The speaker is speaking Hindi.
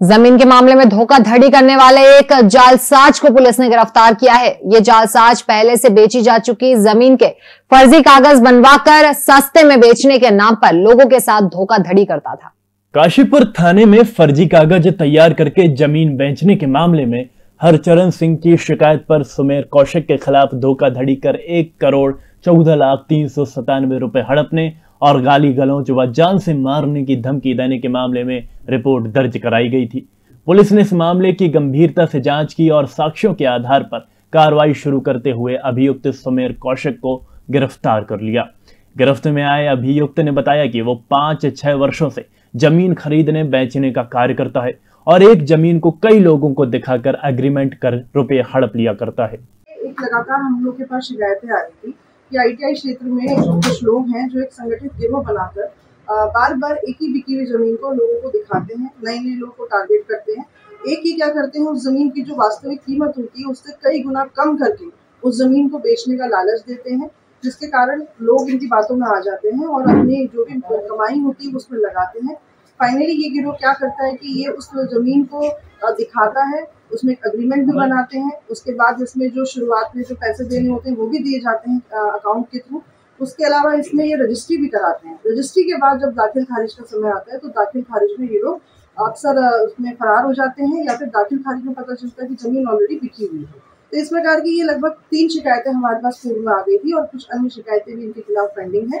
ज़मीन के मामले में धोखाधड़ी करने वाले एक जालसाज को पुलिस ने गिरफ़्तार किया है। ये जालसाज पहले से बेची जा चुकी ज़मीन के फर्जी कागज़ बनवाकर सस्ते में बेचने के नाम पर लोगों के साथ धोखाधड़ी करता था। काशीपुर थाने में फर्जी कागज़ तैयार करके ज़मीन बेचने के मामले में हरचरण सिंह की शिकायत पर सुमेर कौशिक के खिलाफ धोखाधड़ी कर एक करोड़ चौदह लाख तीन सौ सतानवे रुपए हड़पने और गाली गलौच व जान से मारने की धमकी देने के मामले में रिपोर्ट दर्ज कराई गई थी। पुलिस ने इस मामले की गंभीरता से जाँच की और साक्ष्यों के आधार पर कार्रवाई शुरू करते हुए अभियुक्त सुमेर कौशिक को गिरफ़्तार कर लिया। गिरफ्त में आए अभियुक्त ने बताया कि वो पाँच छह वर्षों से ज़मीन खरीदने, बेचने का कार्य करता है और एक ज़मीन को कई लोगों को दिखाकर एग्रीमेंट कर रुपए हड़प लिया करता है। एक लगातार हम लोग के पास शिकायतें आ रही थी कि आईटीआई क्षेत्र में कुछ लोग हैं जो एक संगठित गिरोह बनाकर बार बार एक ही बिकी हुई ज़मीन को लोगों को दिखाते हैं नए नए लोगों को टारगेट करते हैं। एक ही क्या करते हैं? उस ज़मीन की जो वास्तविक कीमत होती है, उससे कई गुना कम करके उस ज़मीन को बेचने का लालच देते हैं, जिसके कारण लोग इनकी बातों में आ जाते हैं और अपनी जो भी कमाई होती है, उसमें लगाते हैं। फाइनली ये गिरोह क्या करता है कि ये उस ज़मीन को दिखाता है उसमें एक अग्रीमेंट भी बनाते हैं। उसके बाद इसमें जो शुरुआत में जो पैसे देने होते हैं वो भी दिए जाते हैं अकाउंट के थ्रू उसके अलावा इसमें ये रजिस्ट्री भी कराते हैं। रजिस्ट्री के बाद जब दाखिल खारिज का समय आता है तो दाखिल खारिज में ये लोग अक्सर उसमें फरार हो जाते हैं या फिर दाखिल खारिज में पता चलता है कि ज़मीन ऑलरेडी बिकी हुई है। तो इस प्रकार की ये लगभग तीन शिकायतें हमारे पास पूर्व में आ गई थी और कुछ अन्य शिकायतें भी इनके खिलाफ पेंडिंग है।